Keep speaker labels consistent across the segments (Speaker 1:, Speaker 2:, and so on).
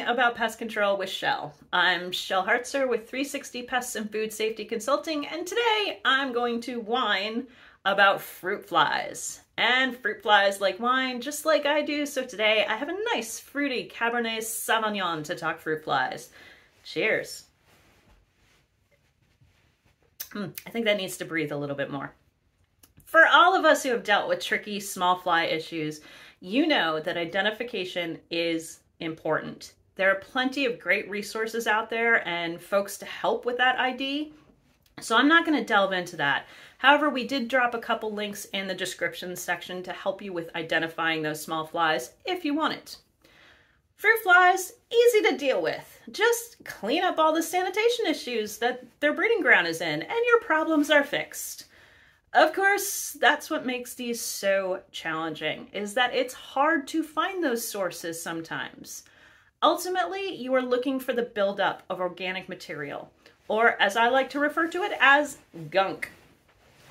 Speaker 1: about pest control with Chelle. I'm Chelle Hartzer with 360 Pests and Food Safety Consulting, and today I'm going to whine about fruit flies. And fruit flies like wine, just like I do, so today I have a nice fruity Cabernet Sauvignon to talk fruit flies. Cheers. Mm, I think that needs to breathe a little bit more. For all of us who have dealt with tricky small fly issues, you know that identification is important. There are plenty of great resources out there and folks to help with that ID. So I'm not going to delve into that. However, we did drop a couple links in the description section to help you with identifying those small flies if you want it. Fruit flies, easy to deal with. Just clean up all the sanitation issues that their breeding ground is in and your problems are fixed. Of course, that's what makes these so challenging, is that it's hard to find those sources sometimes. Ultimately, you are looking for the buildup of organic material, or as I like to refer to it as gunk.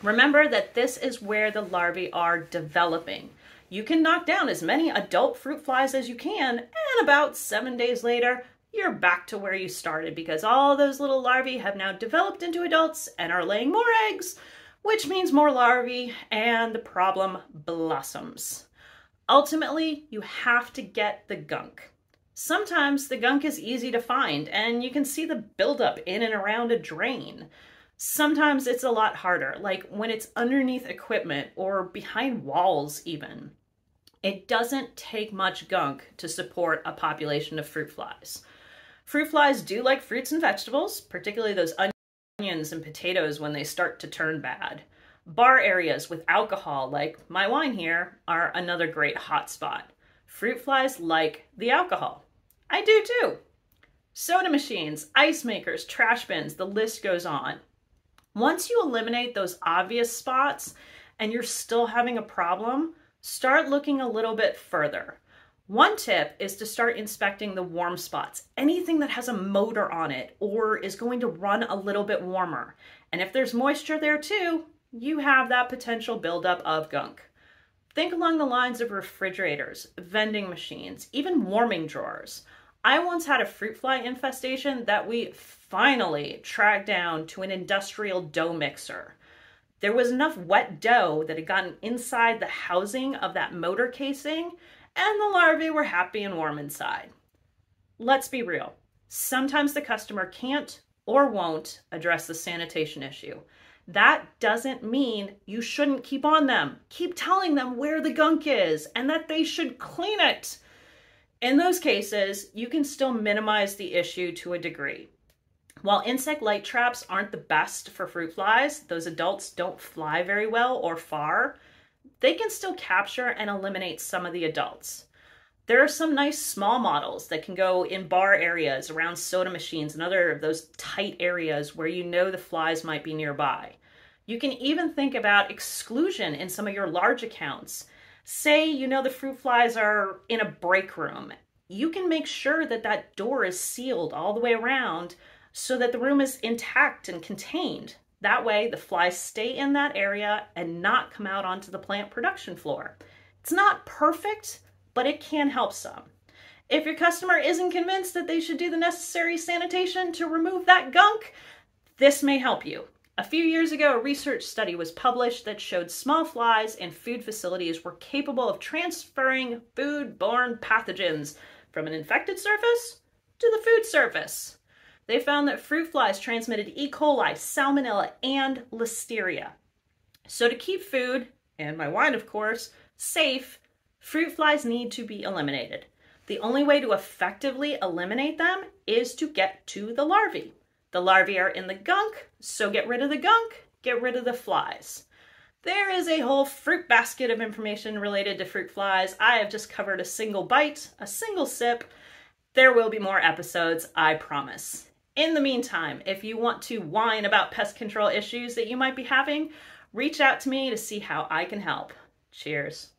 Speaker 1: Remember that this is where the larvae are developing. You can knock down as many adult fruit flies as you can, and about seven days later, you're back to where you started because all those little larvae have now developed into adults and are laying more eggs, which means more larvae and the problem blossoms. Ultimately, you have to get the gunk. Sometimes the gunk is easy to find and you can see the buildup in and around a drain. Sometimes it's a lot harder, like when it's underneath equipment or behind walls even. It doesn't take much gunk to support a population of fruit flies. Fruit flies do like fruits and vegetables, particularly those onions and potatoes when they start to turn bad. Bar areas with alcohol, like my wine here, are another great hotspot. Fruit flies like the alcohol. I do too. Soda machines, ice makers, trash bins, the list goes on. Once you eliminate those obvious spots and you're still having a problem, start looking a little bit further. One tip is to start inspecting the warm spots, anything that has a motor on it or is going to run a little bit warmer. And if there's moisture there too, you have that potential buildup of gunk. Think along the lines of refrigerators, vending machines, even warming drawers. I once had a fruit fly infestation that we finally tracked down to an industrial dough mixer. There was enough wet dough that had gotten inside the housing of that motor casing and the larvae were happy and warm inside. Let's be real. Sometimes the customer can't or won't address the sanitation issue. That doesn't mean you shouldn't keep on them. Keep telling them where the gunk is and that they should clean it. In those cases, you can still minimize the issue to a degree. While insect light traps aren't the best for fruit flies, those adults don't fly very well or far, they can still capture and eliminate some of the adults. There are some nice small models that can go in bar areas around soda machines and other of those tight areas where you know the flies might be nearby. You can even think about exclusion in some of your large accounts. Say you know the fruit flies are in a break room. You can make sure that that door is sealed all the way around so that the room is intact and contained. That way, the flies stay in that area and not come out onto the plant production floor. It's not perfect, but it can help some. If your customer isn't convinced that they should do the necessary sanitation to remove that gunk, this may help you. A few years ago, a research study was published that showed small flies in food facilities were capable of transferring food-borne pathogens from an infected surface to the food surface. They found that fruit flies transmitted E. coli, salmonella, and listeria. So to keep food, and my wine of course, safe, fruit flies need to be eliminated. The only way to effectively eliminate them is to get to the larvae. The larvae are in the gunk, so get rid of the gunk, get rid of the flies. There is a whole fruit basket of information related to fruit flies. I have just covered a single bite, a single sip. There will be more episodes, I promise. In the meantime, if you want to whine about pest control issues that you might be having, reach out to me to see how I can help. Cheers.